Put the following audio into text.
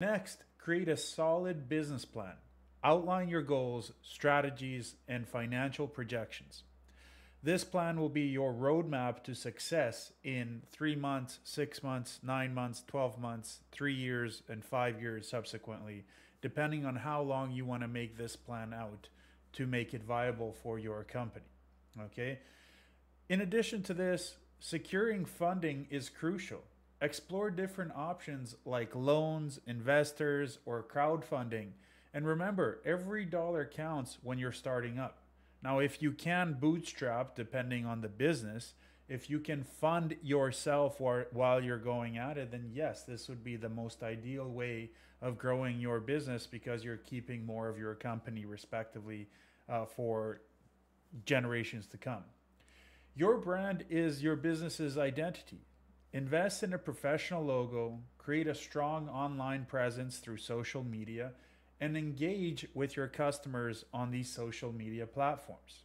Next, create a solid business plan. Outline your goals, strategies, and financial projections. This plan will be your roadmap to success in three months, six months, nine months, 12 months, three years, and five years subsequently, depending on how long you want to make this plan out to make it viable for your company. Okay. In addition to this, securing funding is crucial. Explore different options like loans, investors, or crowdfunding. And remember, every dollar counts when you're starting up. Now, if you can bootstrap, depending on the business, if you can fund yourself while you're going at it, then yes, this would be the most ideal way of growing your business because you're keeping more of your company, respectively, uh, for generations to come. Your brand is your business's identity. Invest in a professional logo, create a strong online presence through social media, and engage with your customers on these social media platforms.